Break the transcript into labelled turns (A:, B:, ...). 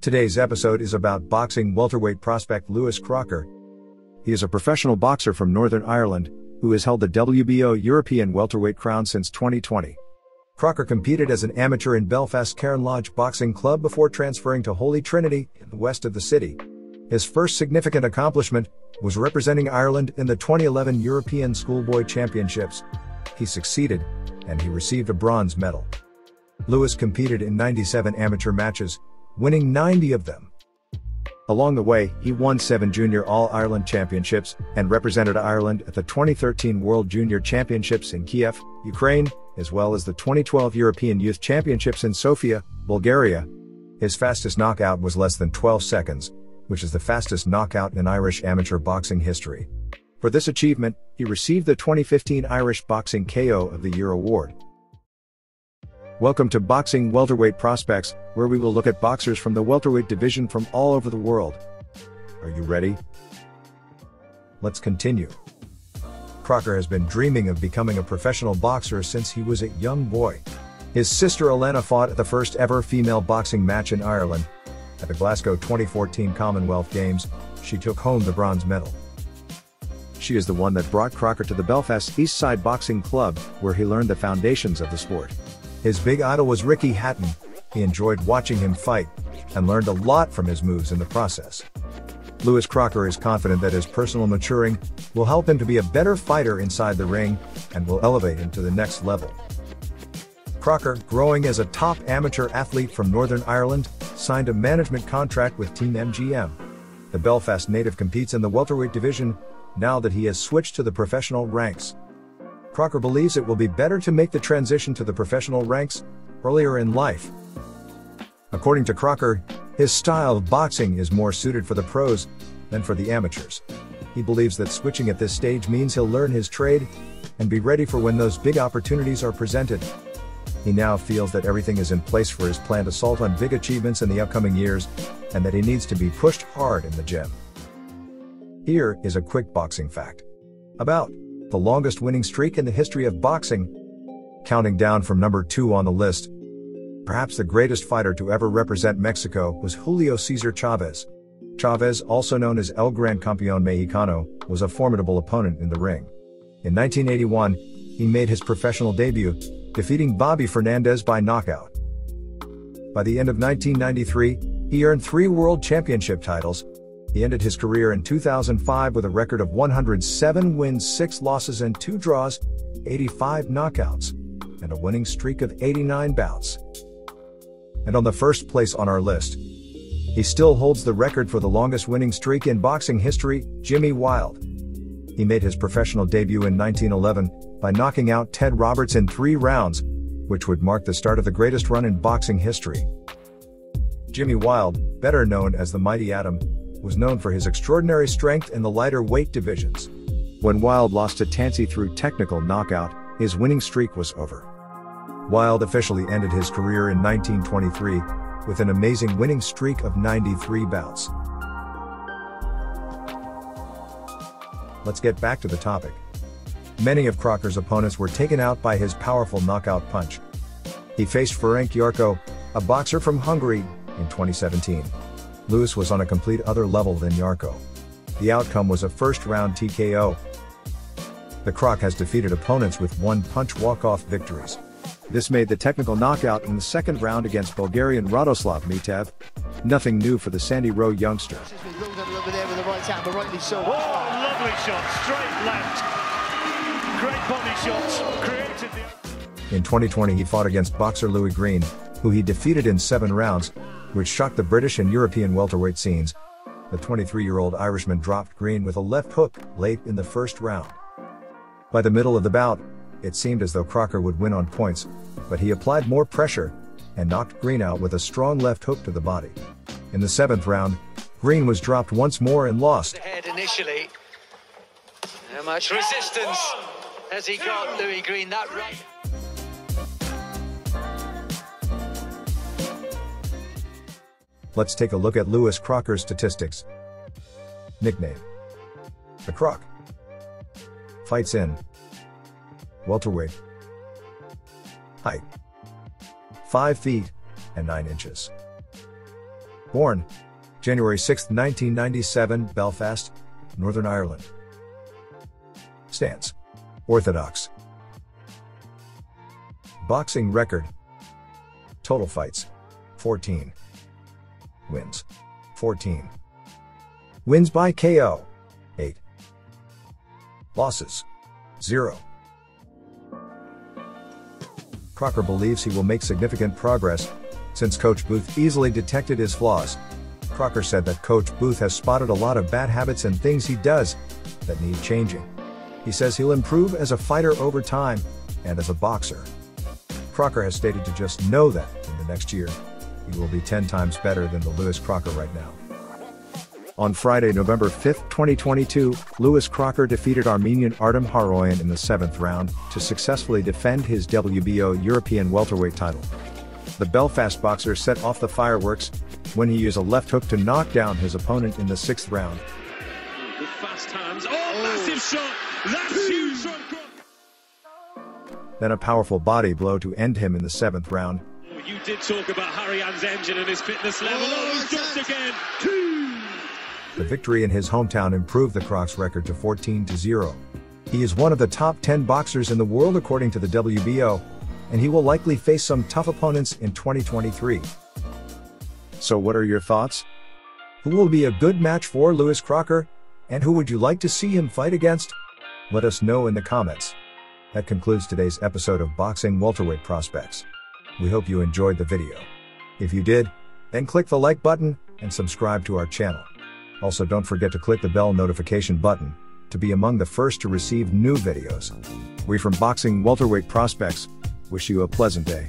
A: Today's episode is about boxing welterweight prospect Lewis Crocker. He is a professional boxer from Northern Ireland who has held the WBO European welterweight crown since 2020. Crocker competed as an amateur in Belfast Cairn Lodge Boxing Club before transferring to Holy Trinity in the west of the city. His first significant accomplishment was representing Ireland in the 2011 European Schoolboy Championships. He succeeded, and he received a bronze medal. Lewis competed in 97 amateur matches, winning 90 of them. Along the way, he won seven Junior All Ireland Championships and represented Ireland at the 2013 World Junior Championships in Kiev, Ukraine, as well as the 2012 European Youth Championships in Sofia, Bulgaria. His fastest knockout was less than 12 seconds, which is the fastest knockout in Irish amateur boxing history. For this achievement, he received the 2015 Irish Boxing KO of the Year award. Welcome to Boxing Welterweight Prospects, where we will look at boxers from the welterweight division from all over the world. Are you ready? Let's continue. Crocker has been dreaming of becoming a professional boxer since he was a young boy. His sister Elena fought at the first ever female boxing match in Ireland. At the Glasgow 2014 Commonwealth Games, she took home the bronze medal. She is the one that brought Crocker to the Belfast East Side Boxing Club, where he learned the foundations of the sport. His big idol was Ricky Hatton. He enjoyed watching him fight and learned a lot from his moves in the process. Lewis Crocker is confident that his personal maturing will help him to be a better fighter inside the ring and will elevate him to the next level. Crocker, growing as a top amateur athlete from Northern Ireland, signed a management contract with Team MGM. The Belfast native competes in the welterweight division now that he has switched to the professional ranks. Crocker believes it will be better to make the transition to the professional ranks earlier in life. According to Crocker, his style of boxing is more suited for the pros than for the amateurs. He believes that switching at this stage means he'll learn his trade and be ready for when those big opportunities are presented. He now feels that everything is in place for his planned assault on big achievements in the upcoming years, and that he needs to be pushed hard in the gym. Here is a quick boxing fact. About the longest winning streak in the history of boxing. Counting down from number two on the list. Perhaps the greatest fighter to ever represent Mexico was Julio Cesar Chavez. Chavez, also known as El Gran Campeón Mexicano, was a formidable opponent in the ring. In 1981, he made his professional debut, defeating Bobby Fernandez by knockout. By the end of 1993, he earned three world championship titles, he ended his career in 2005 with a record of 107 wins, 6 losses, and 2 draws, 85 knockouts, and a winning streak of 89 bouts. And on the first place on our list, he still holds the record for the longest winning streak in boxing history, Jimmy Wilde. He made his professional debut in 1911 by knocking out Ted Roberts in three rounds, which would mark the start of the greatest run in boxing history. Jimmy Wilde, better known as the Mighty Atom, was known for his extraordinary strength in the lighter weight divisions. When Wilde lost to Tancy through technical knockout, his winning streak was over. Wilde officially ended his career in 1923 with an amazing winning streak of 93 bouts. Let's get back to the topic. Many of Crocker's opponents were taken out by his powerful knockout punch. He faced Ferenc Yarko, a boxer from Hungary, in 2017. Lewis was on a complete other level than Yarko. The outcome was a first round TKO. The Croc has defeated opponents with one punch walk off victories. This made the technical knockout in the second round against Bulgarian Radoslav Mitev. Nothing new for the Sandy Row youngster. In 2020, he fought against boxer Louis Greene, who he defeated in seven rounds, which shocked the British and European welterweight scenes. The 23 year old Irishman dropped Greene with a left hook late in the first round. By the middle of the bout, it seemed as though Crocker would win on points, but he applied more pressure and knocked Greene out with a strong left hook to the body. In the seventh round, Greene was dropped once more and lost.
B: Head initially. How much resistance has he got, Louis Greene? That right.
A: Let's take a look at Lewis Crocker's statistics. Nickname The Croc. Fights in Welterweight. Height 5 feet and 9 inches. Born January 6, 1997, Belfast, Northern Ireland. Stance Orthodox. Boxing record Total fights 14. Wins 14. Wins by KO 8. Losses 0. Crocker believes he will make significant progress since Coach Booth easily detected his flaws. Crocker said that Coach Booth has spotted a lot of bad habits and things he does that need changing. He says he'll improve as a fighter over time and as a boxer. Crocker has stated to just know that in the next year, he will be 10 times better than the Lewis Crocker right now. On Friday, November 5, 2022, Lewis Crocker defeated Armenian Artem Haroyan in the seventh round to successfully defend his WBO European welterweight title. The Belfast boxer set off the fireworks when he used a left hook to knock down his opponent in the sixth round.
C: With fast hands. Oh, massive shot! That's huge
A: Then a powerful body blow to end him in the seventh round.
C: Oh, You did talk about Haroyan's engine and his fitness level. Oh, oh he's dropped again.
A: The victory in his hometown improved the Crocs record to 14 to 0. He is one of the top 10 boxers in the world according to the WBO, and he will likely face some tough opponents in 2023. So what are your thoughts? Who will be a good match for Lewis Crocker? And who would you like to see him fight against? Let us know in the comments. That concludes today's episode of Boxing Welterweight Prospects. We hope you enjoyed the video. If you did, then click the like button and subscribe to our channel. Also don't forget to click the bell notification button to be among the first to receive new videos. We from Boxing Welterweight Prospects wish you a pleasant day.